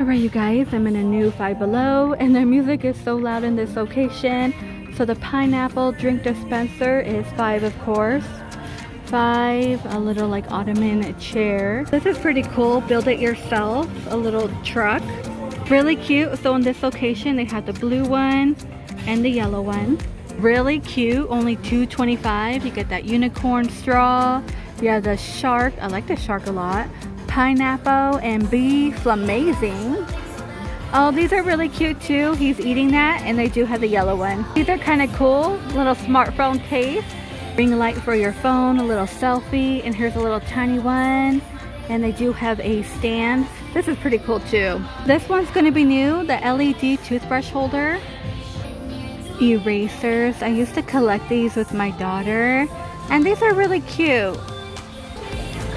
Alright you guys, I'm in a new Five Below and their music is so loud in this location. So the pineapple drink dispenser is five of course. Five, a little like ottoman chair. This is pretty cool, build it yourself, a little truck. Really cute, so in this location they have the blue one and the yellow one. Really cute, only $2.25. You get that unicorn straw. You have the shark, I like the shark a lot pineapple and beef amazing. Oh, these are really cute too. He's eating that and they do have the yellow one. These are kind of cool. Little smartphone case. Ring light for your phone, a little selfie, and here's a little tiny one. And they do have a stand. This is pretty cool too. This one's gonna be new, the LED toothbrush holder. Erasers. I used to collect these with my daughter. And these are really cute.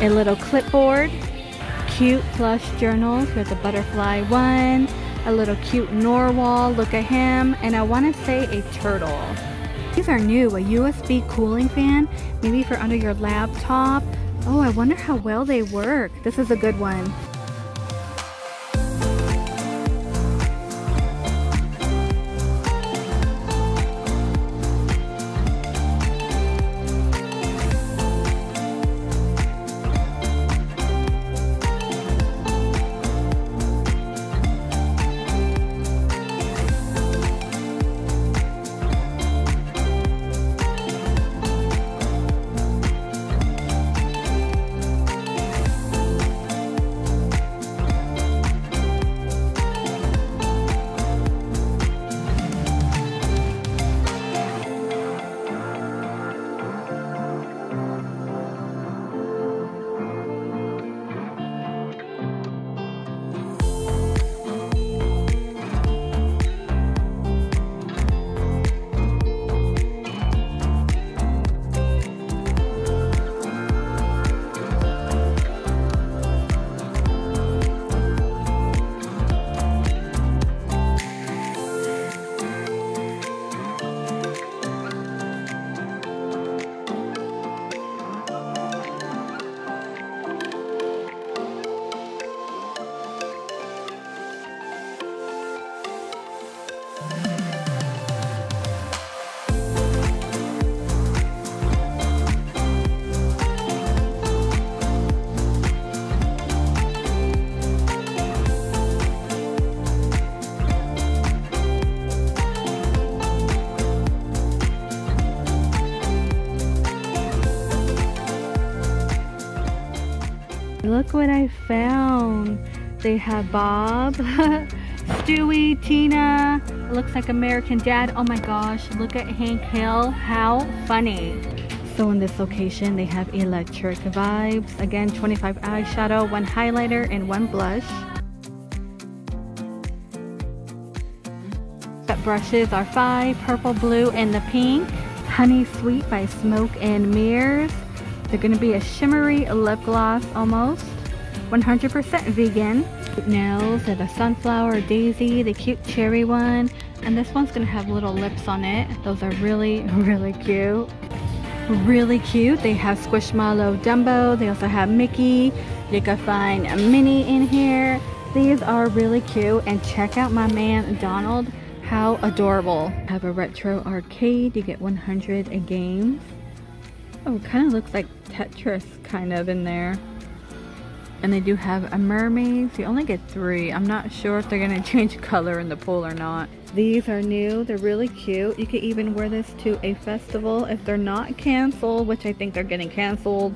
A little clipboard cute plush journals. Here's a butterfly one, a little cute narwhal, look at him, and I want to say a turtle. These are new, a USB cooling fan, maybe for under your laptop. Oh, I wonder how well they work. This is a good one. What I found. They have Bob, Stewie, Tina. Looks like American Dad. Oh my gosh, look at Hank Hill. How funny. So in this location, they have electric vibes. Again, 25 eyeshadow, one highlighter, and one blush. Set brushes are five, purple, blue, and the pink. Honey Sweet by Smoke and Mirrors. They're to be a shimmery lip gloss almost. 100% vegan. Nails are the sunflower, daisy, the cute cherry one. And this one's to have little lips on it. Those are really, really cute. Really cute. They have Squishmallow Dumbo. They also have Mickey. You can find a Minnie in here. These are really cute. And check out my man Donald. How adorable. Have a retro arcade. You get 100 games. Oh, kind of looks like Tetris kind of in there. And they do have a mermaid. You only get three. I'm not sure if they're going to change color in the pool or not. These are new. They're really cute. You could even wear this to a festival if they're not canceled, which I think they're getting canceled.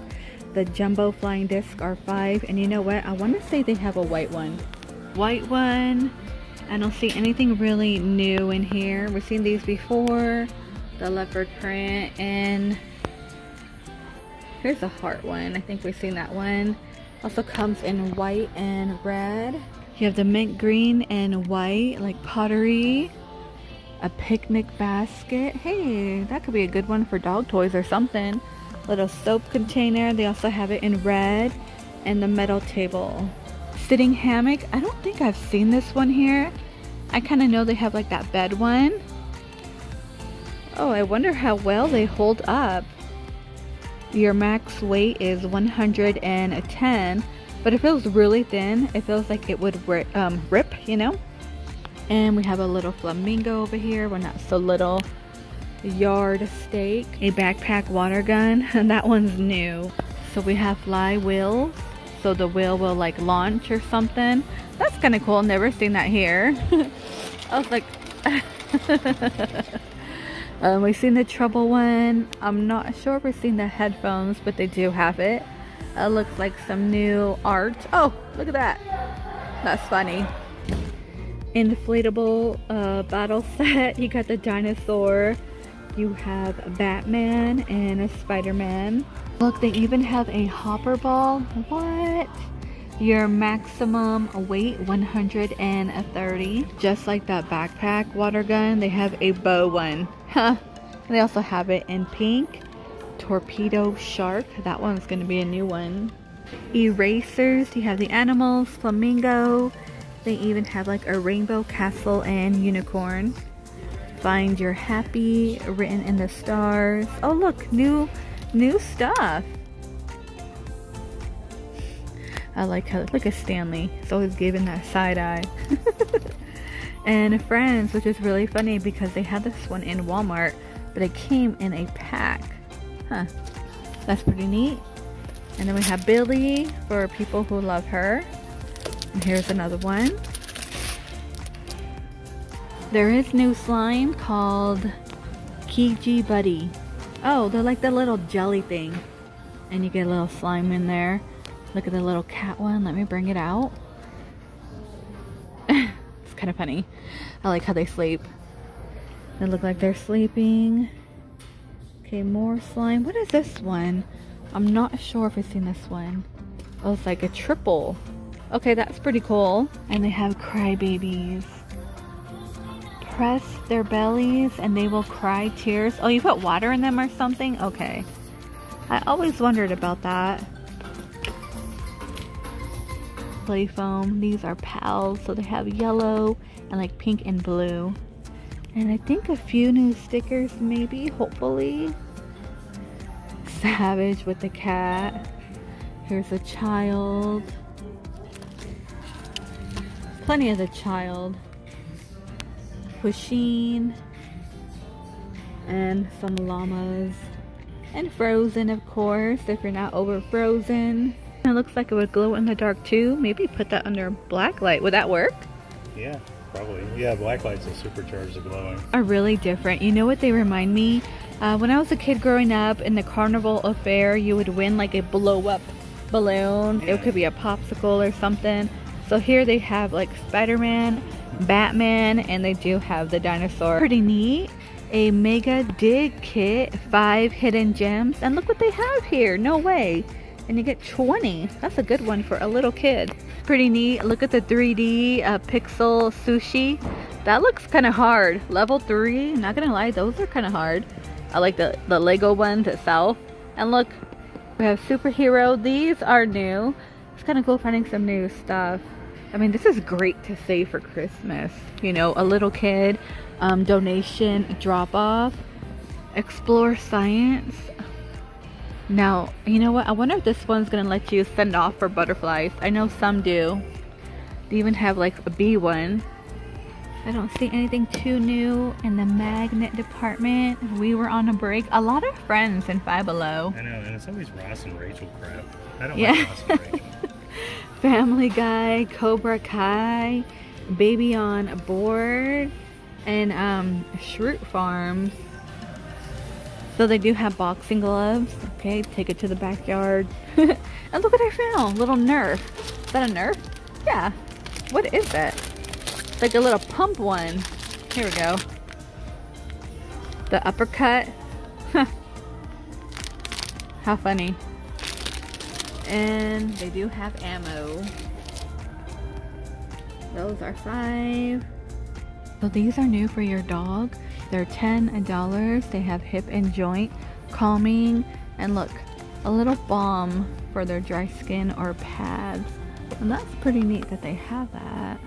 The jumbo flying disc are five. And you know what? I want to say they have a white one. White one. I don't see anything really new in here. We've seen these before. The leopard print and Here's a heart one. I think we've seen that one. Also comes in white and red. You have the mint green and white, like pottery. A picnic basket. Hey, that could be a good one for dog toys or something. Little soap container. They also have it in red. And the metal table. Sitting hammock. I don't think I've seen this one here. I kind of know they have like that bed one. Oh, I wonder how well they hold up. Your max weight is 110. But it feels really thin. It feels like it would rip, um, rip, you know? And we have a little flamingo over here. Well, not so little. Yardstick. A backpack water gun. And that one's new. So we have fly wheels. So the wheel will like launch or something. That's kind of cool. Never seen that here. I was like... um, we've seen the Trouble one. I'm not sure if we've seen the headphones, but they do have it. It looks like some new art. Oh, look at that. That's funny. Inflatable uh, battle set. You got the dinosaur. You have Batman and a Spider-Man. Look, they even have a hopper ball. What? Your maximum weight 130. Just like that backpack water gun, they have a bow one. Huh. They also have it in pink torpedo shark. That one's going to be a new one. Erasers, you have the animals, flamingo. They even have like a rainbow castle and unicorn. Find your happy written in the stars. Oh look, new new stuff. I like how look at Stanley. It's always giving that side eye. and friends, which is really funny because they had this one in Walmart, but it came in a pack. Huh. That's pretty neat. And then we have Billy for people who love her. And here's another one. There is new slime called Kiji Buddy. Oh, they're like the little jelly thing. And you get a little slime in there. Look at the little cat one. Let me bring it out. it's kind of funny. I like how they sleep. They look like they're sleeping. Okay, more slime. What is this one? I'm not sure if I've seen this one. Oh, it's like a triple. Okay, that's pretty cool. And they have crybabies. Press their bellies and they will cry tears. Oh, you put water in them or something? Okay. I always wondered about that. Play foam. These are pals. So they have yellow and like pink and blue. And I think a few new stickers maybe, hopefully. Savage with the cat. Here's a child. Plenty of the child. Pusheen. And some llamas. And frozen, of course, if you're not over frozen. It looks like it would glow in the dark too. Maybe put that under black light. Would that work? Yeah. Probably. Yeah, black lights will supercharge the glowing. Are really different. You know what they remind me? Uh, when I was a kid growing up in the carnival affair, you would win like a blow up balloon. Yeah. It could be a popsicle or something. So here they have like Spider-Man, Batman, and they do have the dinosaur. Pretty neat. A mega dig kit, five hidden gems. And look what they have here. No way. And you get 20. That's a good one for a little kid pretty neat. Look at the 3D uh, pixel sushi. That looks kind of hard. Level 3, not gonna lie, those are kind of hard. I like the, the Lego ones itself. And look, we have superhero. These are new. It's kind of cool finding some new stuff. I mean, this is great to save for Christmas. You know, a little kid, um, donation, drop off, explore science. Now, you know what? I wonder if this one's gonna let you send off for butterflies. I know some do. They even have like a bee one. I don't see anything too new in the magnet department. We were on a break. A lot of friends in Five Below. I know, and it's always Ross and Rachel crap. I don't yeah. like Ross and Rachel. Family Guy, Cobra Kai, Baby on a Board, and um, Schrute Farms. So they do have boxing gloves. Okay, take it to the backyard. and look what I found. Little Nerf. Is that a Nerf? Yeah. What is that? Like a little pump one. Here we go. The uppercut. How funny. And they do have ammo. Those are five. So these are new for your dog. They're $10. They have hip and joint, calming, and look, a little balm for their dry skin or pads. And that's pretty neat that they have that.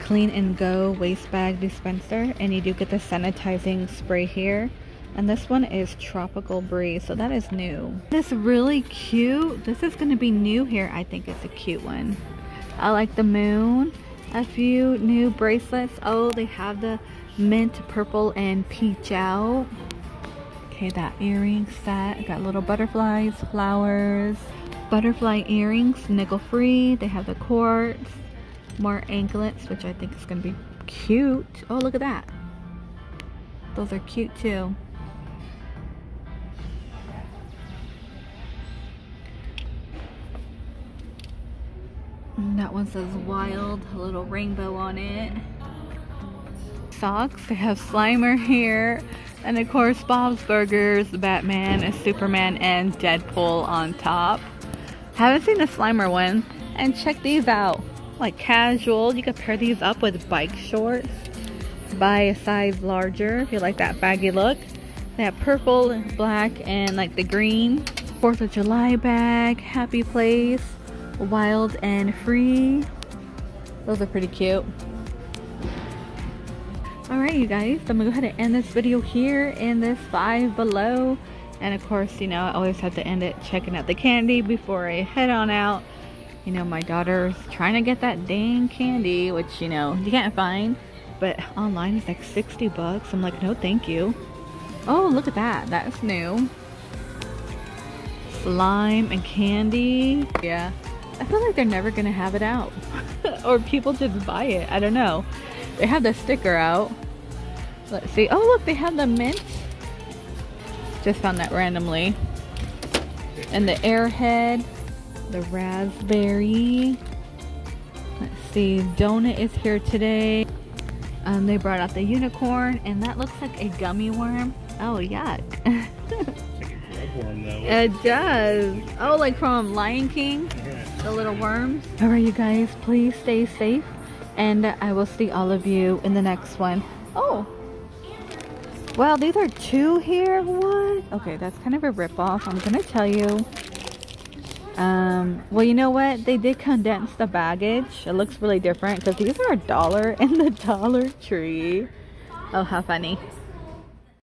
Clean and Go waste bag dispenser and you do get the sanitizing spray here. And this one is Tropical Breeze, so that is new. This really cute. This is going to be new here. I think it's a cute one. I like the moon. A few new bracelets. Oh, they have the mint, purple, and peach out. Okay, that earring set. Got little butterflies, flowers. Butterfly earrings, nickel free. They have the quartz. More anklets, which I think is going to be cute. Oh, look at that. Those are cute too. That one says wild, a little rainbow on it. Socks, they have Slimer here. And of course, Bob's Burgers, Batman, Superman, and Deadpool on top. Haven't seen the Slimer one. And check these out. Like casual, you could pair these up with bike shorts. Buy a size larger if you like that baggy look. They have purple, black, and like the green. 4th of July bag, happy place wild and free. Those are pretty cute. Alright you guys, I'm gonna go ahead and end this video here in this five below. And of course, you know, I always have to end it checking out the candy before I head on out. You know, my daughter's trying to get that dang candy, which, you know, you can't find. But online is like 60 bucks. I'm like, no thank you. Oh, look at that. That's new. Slime and candy. Yeah, I feel like they're never gonna have it out. or people just buy it. I don't know. They have the sticker out. Let's see. Oh, look, they have the mint. Just found that randomly. And the airhead. The raspberry. Let's see. Donut is here today. Um, they brought out the unicorn. And that looks like a gummy worm. Oh, yuck. It does. Oh, like from Lion King? The little worms. All right, you guys, please stay safe. And I will see all of you in the next one. Oh. Wow, these are two here? What? Okay, that's kind of a ripoff. I'm going to tell you. Um, well, you know what? They did condense the baggage. It looks really different because these are a dollar in the Dollar Tree. Oh, how funny.